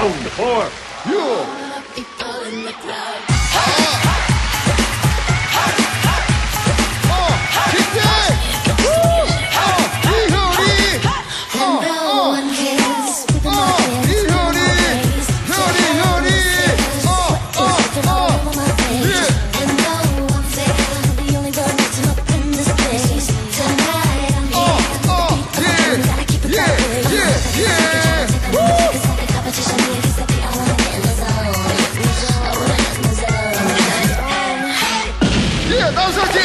Round four. You. Vamos, Jordi!